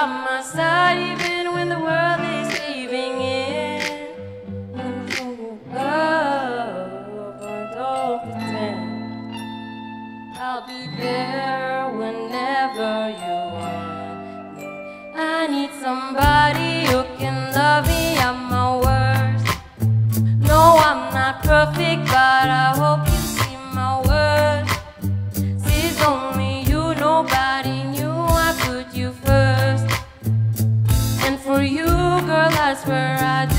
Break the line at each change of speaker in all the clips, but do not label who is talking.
by my side even when the world somebody who can love me at my worst. No, I'm not perfect, but I hope you see my worth. It's only you, nobody knew I put you first. And for you, girl, I swear I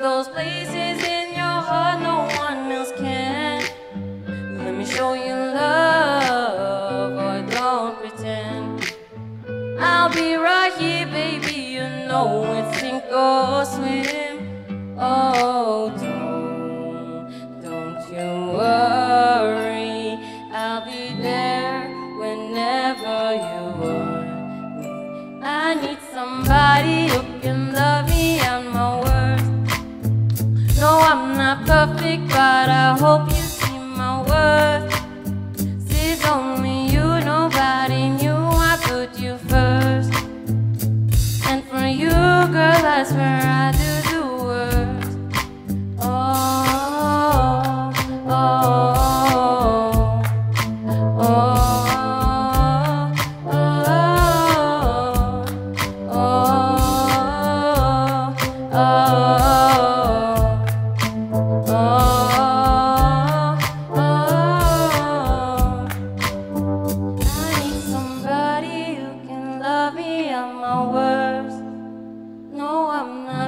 Those places in your heart no one else can. Let me show you love, or don't pretend. I'll be right here, baby. You know it's sink or swim. Oh, but I hope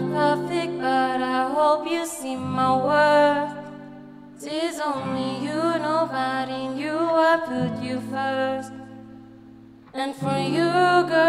not perfect, but I hope you see my worth. Tis only you, nobody knew I put you first. And for you, girl,